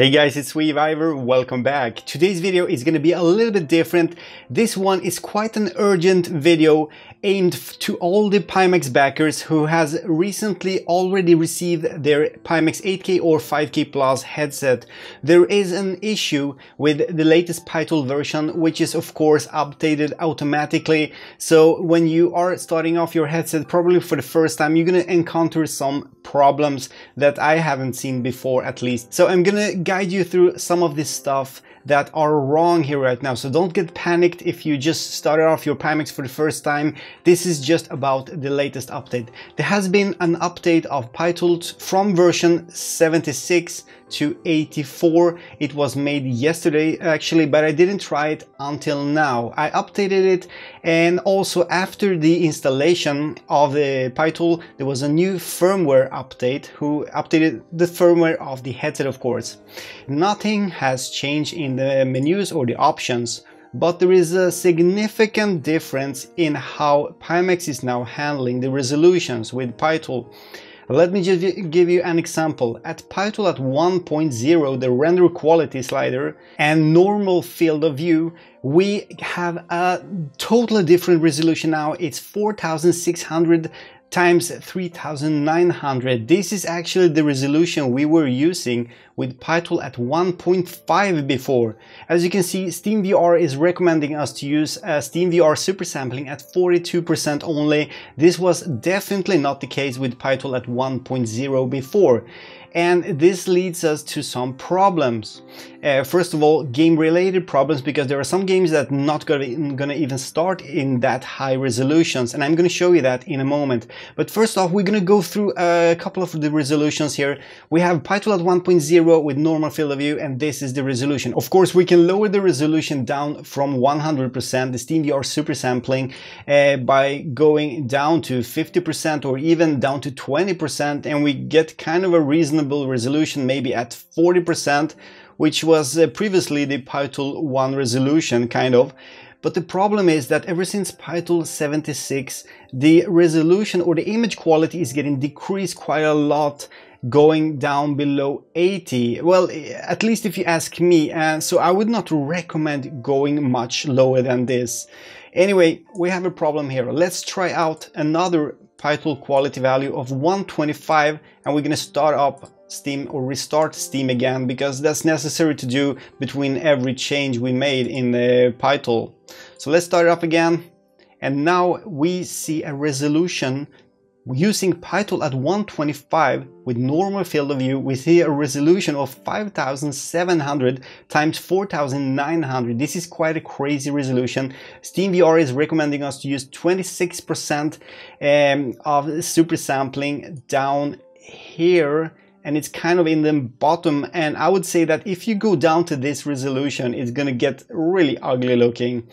Hey guys, it's SweViver, welcome back. Today's video is going to be a little bit different. This one is quite an urgent video aimed to all the Pimax backers who has recently already received their Pimax 8K or 5K Plus headset. There is an issue with the latest PiTool version, which is of course updated automatically. So when you are starting off your headset, probably for the first time, you're going to encounter some problems that I haven't seen before at least. So I'm gonna guide you through some of this stuff that are wrong here right now. So don't get panicked if you just started off your Pimax for the first time. This is just about the latest update. There has been an update of PiTools from version 76 to 84. It was made yesterday actually, but I didn't try it until now. I updated it and also after the installation of the PiTool, there was a new firmware update who updated the firmware of the headset of course. Nothing has changed in the menus or the options but there is a significant difference in how Pimax is now handling the resolutions with PiTool. Let me just give you an example. At PiTool at 1.0, the render quality slider and normal field of view, we have a totally different resolution now. It's 4600 times 3900. This is actually the resolution we were using with PiTool at 1.5 before. As you can see, SteamVR is recommending us to use uh, SteamVR super sampling at 42% only. This was definitely not the case with PiTool at 1.0 before and this leads us to some problems. Uh, first of all, game related problems because there are some games that not gonna, gonna even start in that high resolutions and I'm gonna show you that in a moment. But first off, we're gonna go through a couple of the resolutions here. We have PiTool at 1.0 with normal field of view and this is the resolution. Of course, we can lower the resolution down from 100%, the SteamVR super sampling, uh, by going down to 50% or even down to 20% and we get kind of a reasonable reasonable resolution, maybe at 40%, which was uh, previously the PiTool 1 resolution, kind of. But the problem is that ever since PiTool 76, the resolution or the image quality is getting decreased quite a lot going down below 80 well at least if you ask me and so I would not recommend going much lower than this. Anyway we have a problem here. Let's try out another PiTool quality value of 125 and we're going to start up Steam or restart Steam again because that's necessary to do between every change we made in the PiTool. So let's start it up again and now we see a resolution Using PiTool at 125 with normal field of view, we see a resolution of 5700 times 4900. This is quite a crazy resolution. SteamVR is recommending us to use 26% um, of super sampling down here and it's kind of in the bottom and I would say that if you go down to this resolution it's gonna get really ugly looking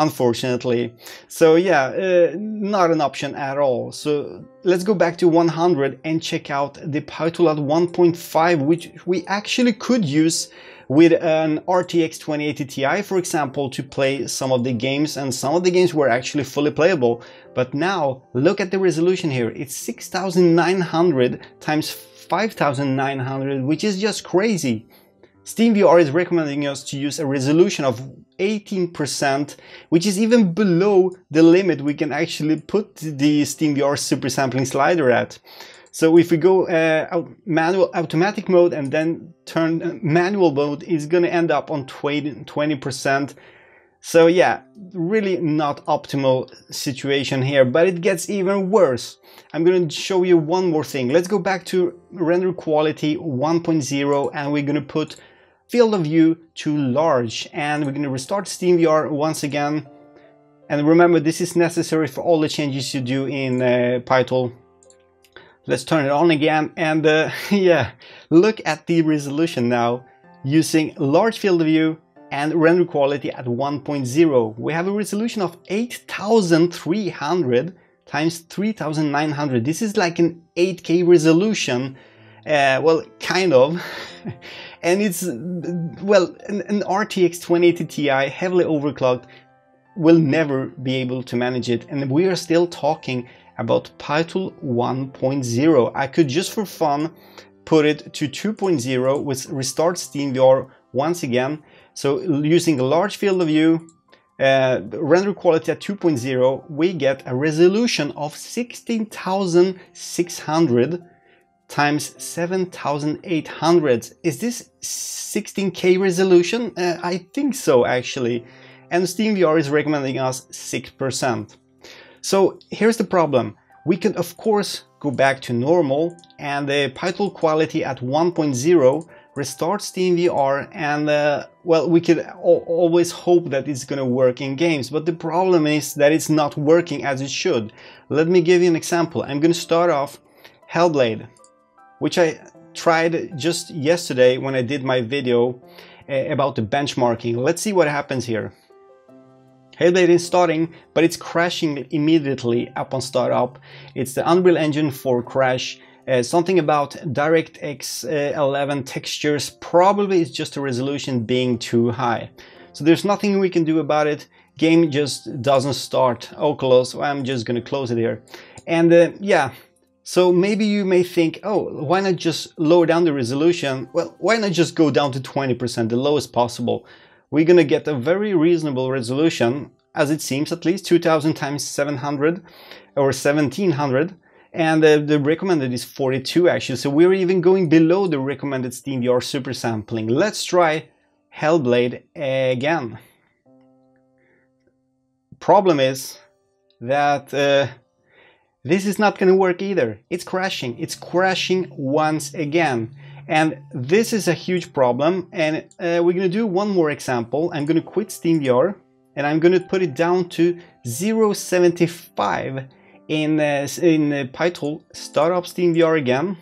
unfortunately. So yeah, uh, not an option at all. So let's go back to 100 and check out the PiTool at 1.5, which we actually could use with an RTX 2080 Ti, for example, to play some of the games, and some of the games were actually fully playable. But now, look at the resolution here. It's 6900 times 5900, which is just crazy. SteamVR is recommending us to use a resolution of 18%, which is even below the limit we can actually put the SteamVR super sampling slider at. So if we go uh, manual automatic mode and then turn uh, manual mode, it's going to end up on 20%. So yeah, really not optimal situation here, but it gets even worse. I'm going to show you one more thing. Let's go back to render quality 1.0 and we're going to put field of view to large and we're going to restart SteamVR once again and remember this is necessary for all the changes you do in uh, PiTool. Let's turn it on again and uh, yeah, look at the resolution now using large field of view and render quality at 1.0. We have a resolution of 8300 times 3900. This is like an 8K resolution. Uh, well, kind of. and it's well an, an RTX 2080 Ti heavily overclocked will never be able to manage it and we are still talking about PiTool 1.0 I could just for fun put it to 2.0 with restart SteamVR once again. So using a large field of view, uh, render quality at 2.0, we get a resolution of 16,600 times 7,800. Is this 16K resolution? Uh, I think so actually. And SteamVR is recommending us 6%. So here's the problem. We can of course go back to normal and the title quality at 1.0 restart SteamVR and uh, well we could always hope that it's gonna work in games but the problem is that it's not working as it should. Let me give you an example. I'm gonna start off Hellblade which I tried just yesterday when I did my video uh, about the benchmarking. Let's see what happens here. Hellblade is starting, but it's crashing immediately upon startup. It's the Unreal Engine 4 crash. Uh, something about DirectX uh, 11 textures, probably it's just a resolution being too high. So there's nothing we can do about it. Game just doesn't start. Oculus, well, I'm just gonna close it here. And uh, yeah, so maybe you may think, oh, why not just lower down the resolution? Well, why not just go down to 20%, the lowest possible? We're gonna get a very reasonable resolution, as it seems at least, 2000 times 700 or 1700 and uh, the recommended is 42 actually so we're even going below the recommended SteamVR super sampling let's try Hellblade again problem is that uh, this is not going to work either. It's crashing. It's crashing once again. And this is a huge problem. And uh, we're going to do one more example. I'm going to quit SteamVR and I'm going to put it down to 0.75 in, uh, in uh, PiTool. Start up SteamVR again.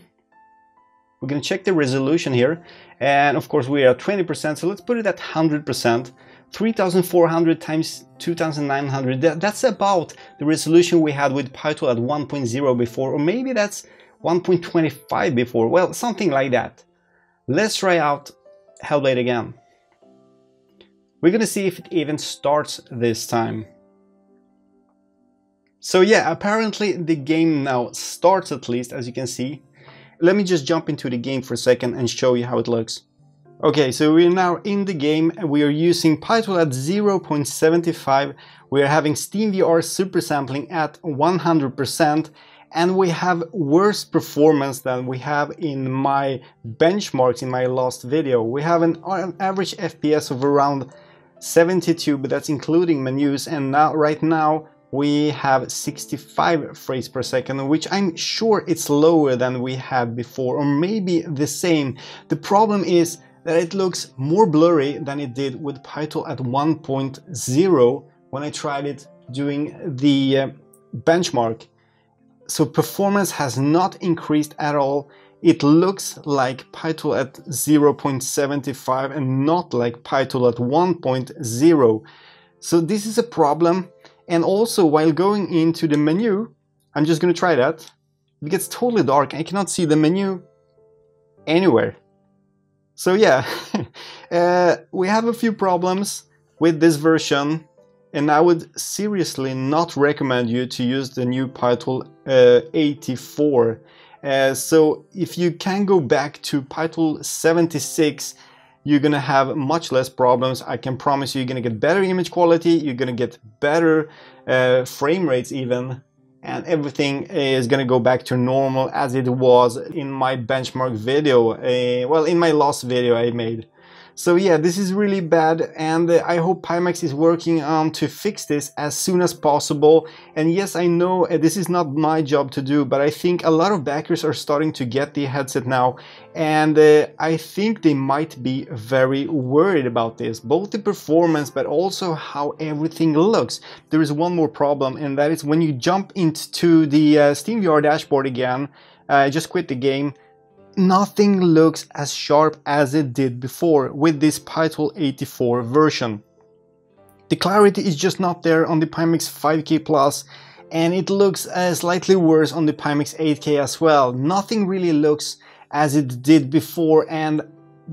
We're going to check the resolution here. And of course, we are 20%. So let's put it at 100%. 3400 times 2900 that, that's about the resolution we had with PiTool at 1.0 before or maybe that's 1.25 before. Well something like that. Let's try out Hellblade again. We're gonna see if it even starts this time. So yeah apparently the game now starts at least as you can see. Let me just jump into the game for a second and show you how it looks Okay, so we're now in the game and we are using PiTool at 0.75. We are having SteamVR super sampling at 100% and we have worse performance than we have in my benchmarks in my last video. We have an, an average FPS of around 72, but that's including menus and now right now we have 65 frames per second, which I'm sure it's lower than we had before, or maybe the same. The problem is that it looks more blurry than it did with PiTool at 1.0 when I tried it doing the uh, benchmark. So performance has not increased at all. It looks like PiTool at 0.75 and not like PiTool at 1.0. So this is a problem. And also while going into the menu, I'm just going to try that. It gets totally dark. I cannot see the menu anywhere. So yeah, uh, we have a few problems with this version and I would seriously not recommend you to use the new PiTool uh, 84. Uh, so if you can go back to PiTool 76, you're gonna have much less problems. I can promise you, you're gonna get better image quality, you're gonna get better uh, frame rates even, and everything is gonna go back to normal as it was in my benchmark video, uh, well in my last video I made. So yeah, this is really bad and uh, I hope Pimax is working on to fix this as soon as possible. And yes, I know uh, this is not my job to do, but I think a lot of backers are starting to get the headset now and uh, I think they might be very worried about this, both the performance but also how everything looks. There is one more problem and that is when you jump into the uh, SteamVR dashboard again, uh, just quit the game, nothing looks as sharp as it did before with this PiTool 84 version. The clarity is just not there on the Pimax 5K Plus and it looks uh, slightly worse on the Pimax 8K as well. Nothing really looks as it did before and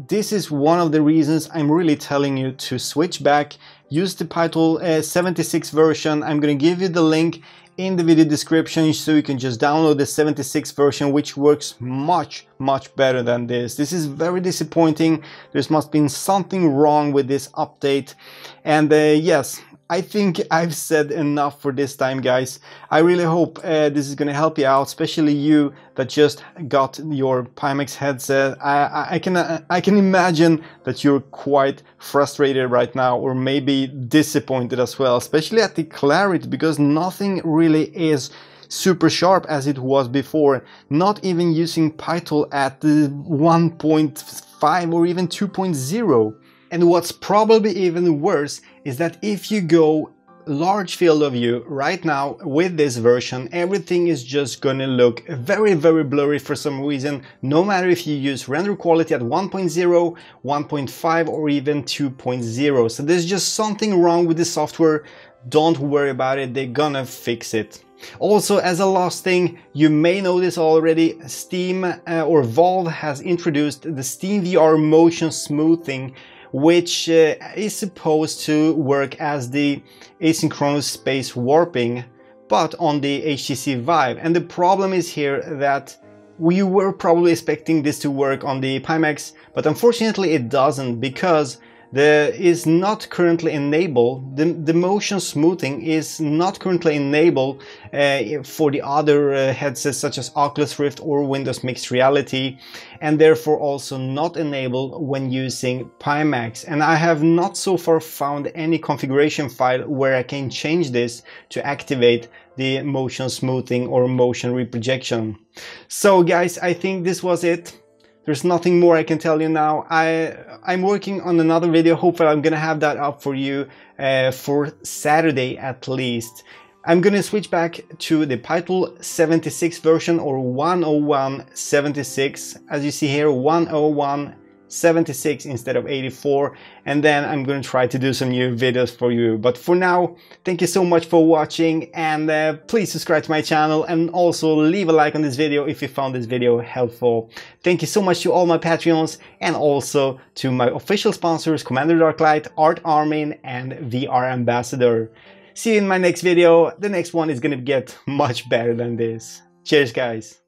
this is one of the reasons I'm really telling you to switch back, use the PiTool uh, 76 version, I'm gonna give you the link in the video description so you can just download the 76 version which works much much better than this. This is very disappointing. There must been something wrong with this update and uh, yes I think I've said enough for this time, guys. I really hope uh, this is going to help you out, especially you that just got your Pimax headset. I, I, can I can imagine that you're quite frustrated right now, or maybe disappointed as well, especially at the clarity, because nothing really is super sharp as it was before. Not even using PiTool at the 1.5 or even 2.0. And what's probably even worse is that if you go large field of view right now with this version everything is just gonna look very very blurry for some reason no matter if you use render quality at 1.0 1.5 or even 2.0 so there's just something wrong with the software. Don't worry about it they're gonna fix it. Also, as a last thing, you may know this already, Steam uh, or Valve has introduced the Steam VR motion smoothing which uh, is supposed to work as the asynchronous space warping but on the HTC Vive. And the problem is here that we were probably expecting this to work on the Pimax but unfortunately it doesn't because there is not currently enabled, the, the motion smoothing is not currently enabled uh, for the other uh, headsets such as Oculus Rift or Windows Mixed Reality and therefore also not enabled when using Pimax. And I have not so far found any configuration file where I can change this to activate the motion smoothing or motion reprojection. So guys, I think this was it. There's nothing more I can tell you now. I, I'm working on another video. Hopefully I'm gonna have that up for you uh, for Saturday at least. I'm gonna switch back to the PiTool 76 version or 10176. As you see here, 101 76 instead of 84 and then I'm going to try to do some new videos for you. But for now thank you so much for watching and uh, please subscribe to my channel and also leave a like on this video if you found this video helpful. Thank you so much to all my patreons and also to my official sponsors Commander Darklight, Art Armin and VR Ambassador. See you in my next video. The next one is gonna get much better than this. Cheers guys